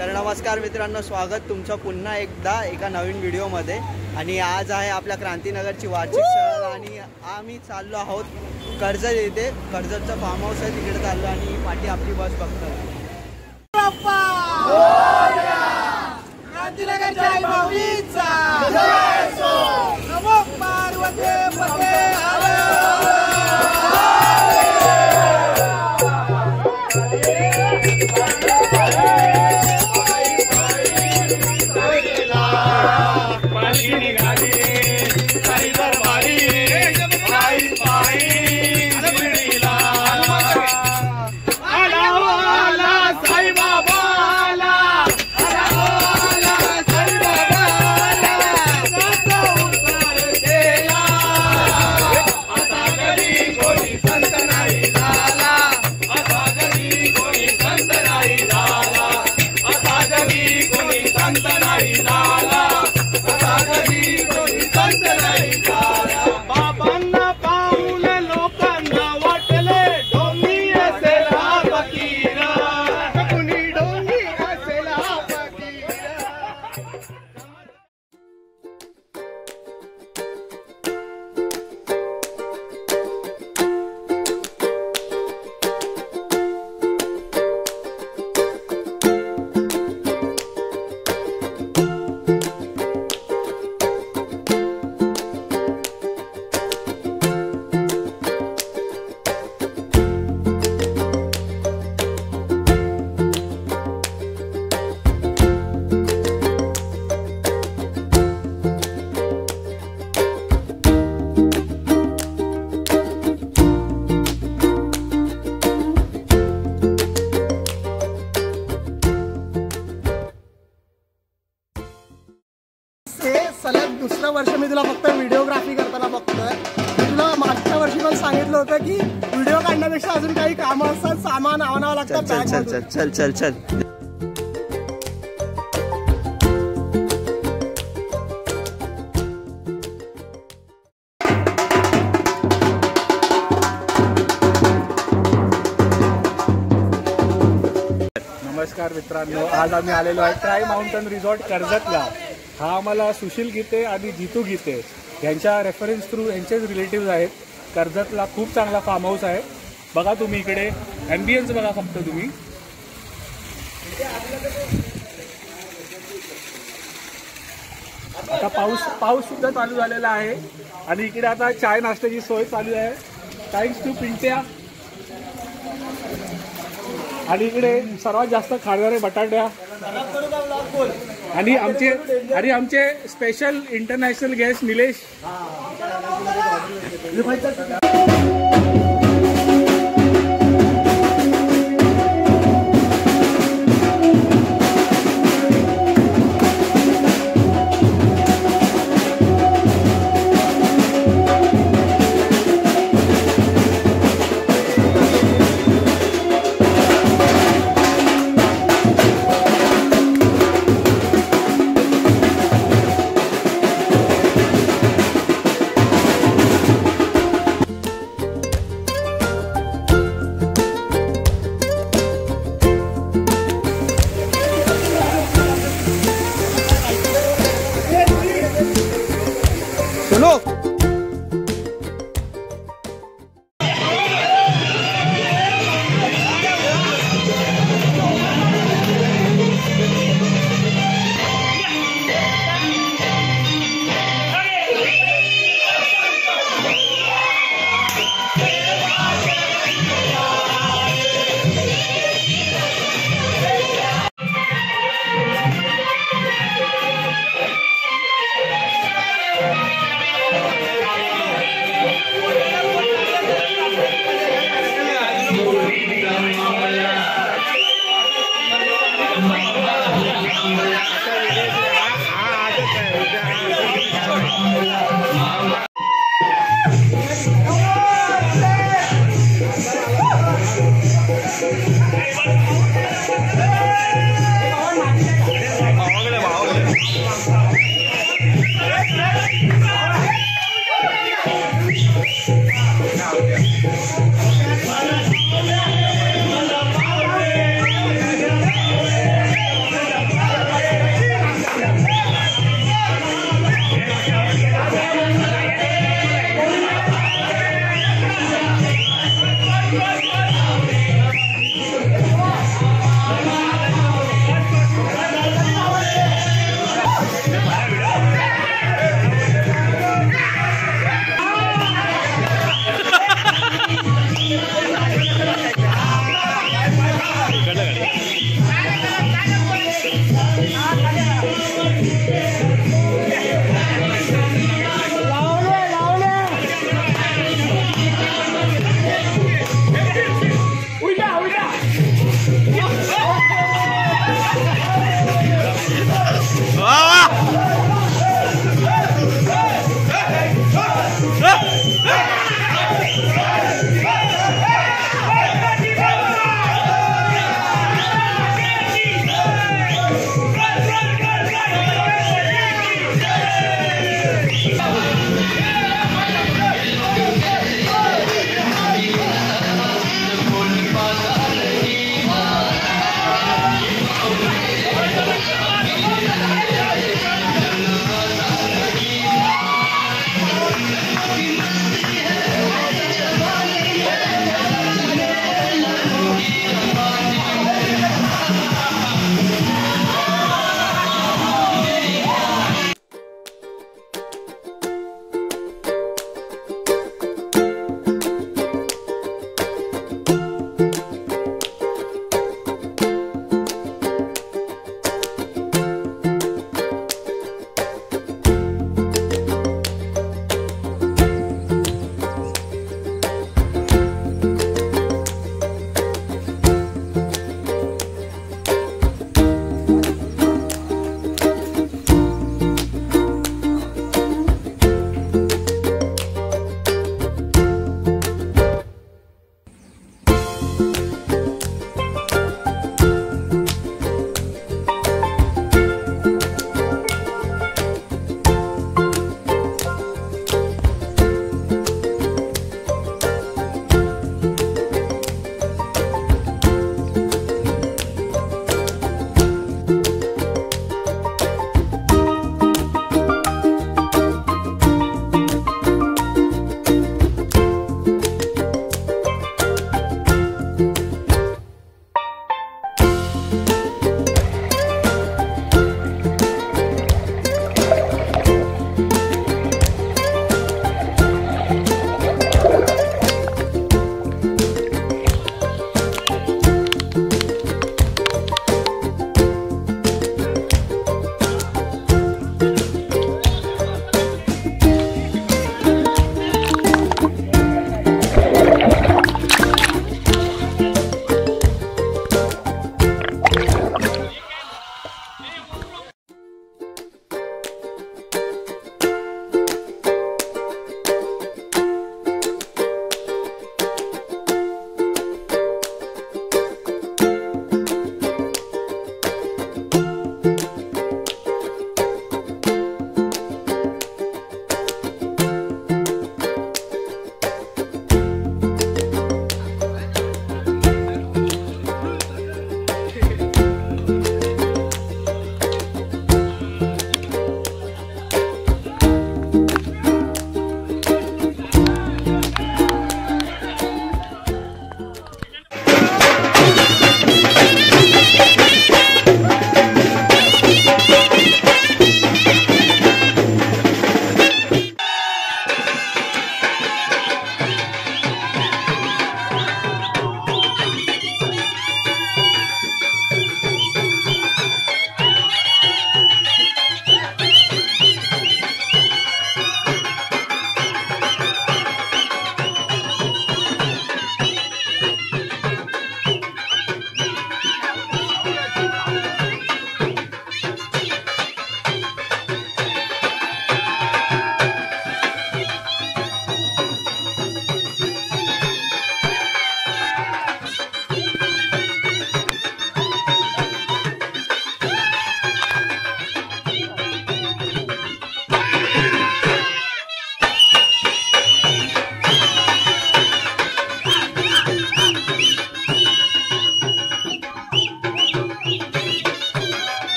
तर नमस्कार मित्रांनो स्वागत तुमचं पुन्हा एकदा एका नवीन व्हिडिओमध्ये. आणि आज आहे आपल्या क्रांतीनगरची वार्षिक सहल आणि आम्ही चाललो आहोत कर्जत येथे. कर्जतचं फार्म हाऊस आहे तिकडे चाललो आणि पाठी आपली बस बघतो चल चल चल चल चल चल चल. नमस्कार मित्रांनो आज आम्ही आलेलो आहे ट्राय माउंटन रिसॉर्ट कर्जतला हा आम्हाला सुशील गीते आणि जितू गीते यांच्या रेफरन्स थ्रू यांचेच रिलेटिव्ह आहेत. कर्जतला खूप चांगला फार्म हाऊस आहे. बघा तुम्ही इकडे. ॲम्बियन्स बघा फक्त तुम्ही. आता पाऊस पाऊस सुद्धा चालू झालेला आहे. आणि इकडे आता चाय नाश्त्याची सोय चालू आहे. Thanks to Pintya. आणि इकडे सर्वात जास्त खाणारे बटाट्या. आणि आमचे आणि आमचे स्पेशल इंटरनॅशनल गेस्ट निलेश.